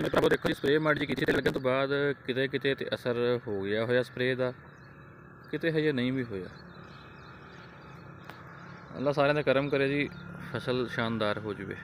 ਮੈਂ ਭਰਾਵੋ ਦੇਖੋ ਜੀ ਸਪਰੇਅ ਮਾੜੀ ਜੀ ਕੀਤੀ ਤੇ ਲੱਗਣ ਤੋਂ ਬਾਅਦ ਕਿਤੇ ਕਿਤੇ ਤੇ ਅਸਰ ਹੋ ਗਿਆ ਹੋਇਆ ਸਪਰੇਅ ਦਾ। ਕਿਤੇ ਹਜੇ ਨਹੀਂ ਵੀ ਹੋਇਆ। ਅੱਲਾ ਸਾਰਿਆਂ ਦਾ ਕਰਮ ਕਰੇ ਜੀ, ਫਸਲ ਸ਼ਾਨਦਾਰ ਹੋ ਜਵੇ।